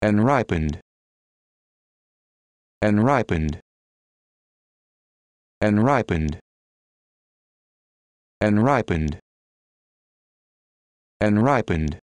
and ripened. And ripened. And ripened. And ripened. And ripened.